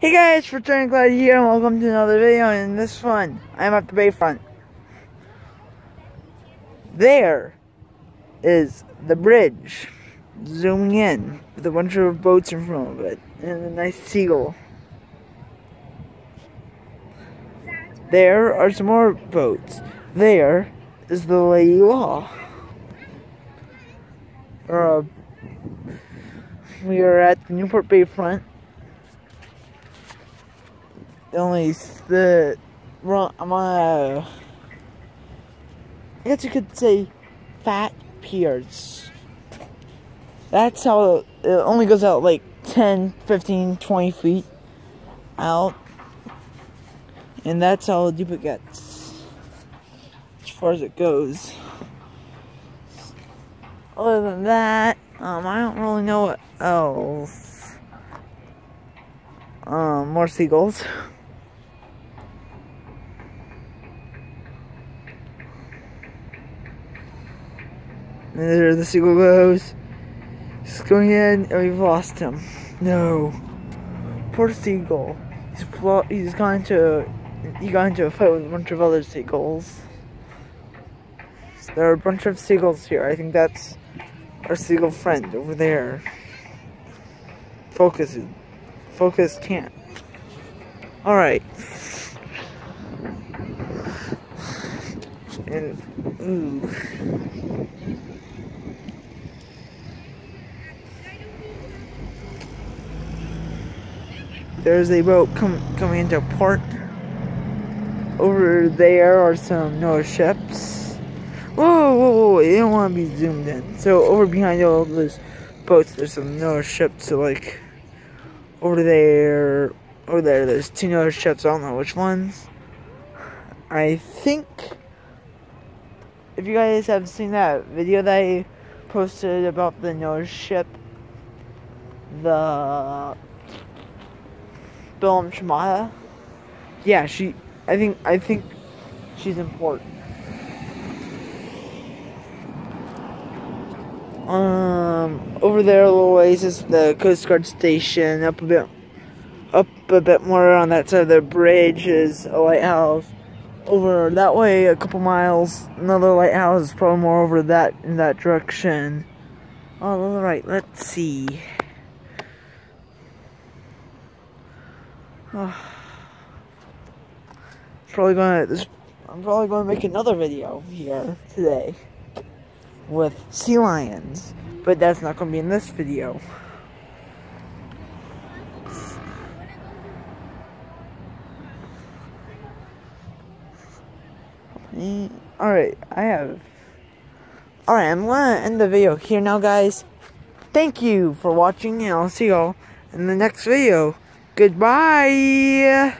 Hey guys, Returning Cloud here and welcome to another video and this one, I'm at the bayfront. There is the bridge, zooming in with a bunch of boats in front of it and a nice seagull. There are some more boats. There is the Lady Law. Uh, we are at the Newport Bayfront only the wrong. On a. I guess you could say fat piers. That's how it only goes out like 10, 15, 20 feet out. And that's how deep it gets. As far as it goes. Other than that, um, I don't really know what else. Um, more seagulls. And there the seagull goes. He's going in, and we've lost him. No. Poor seagull. He's, he's gone to he got into a fight with a bunch of other seagulls. There are a bunch of seagulls here. I think that's our seagull friend over there. Focus. Focus can't. Alright. And, ooh. There's a boat com coming into port. Over there are some NOAA ships. Whoa, whoa, whoa, you don't want to be zoomed in. So over behind all those boats, there's some NOAA ships. So like, over there, over there, there's two NOAA ships. I don't know which ones. I think, if you guys have seen that video that I posted about the NOAA ship, the Bell Shimada. Yeah, she. I think. I think she's important. Um, over there a little ways is the Coast Guard station. Up a bit, up a bit more on that side of the bridge is a lighthouse. Over that way, a couple miles, another lighthouse is probably more over that in that direction. Oh, all right. Let's see. probably gonna this I'm probably gonna make another video here today with sea lions. But that's not gonna be in this video. Mm, Alright, I have Alright, I'm gonna end the video here now guys. Thank you for watching and I'll see y'all in the next video. Goodbye.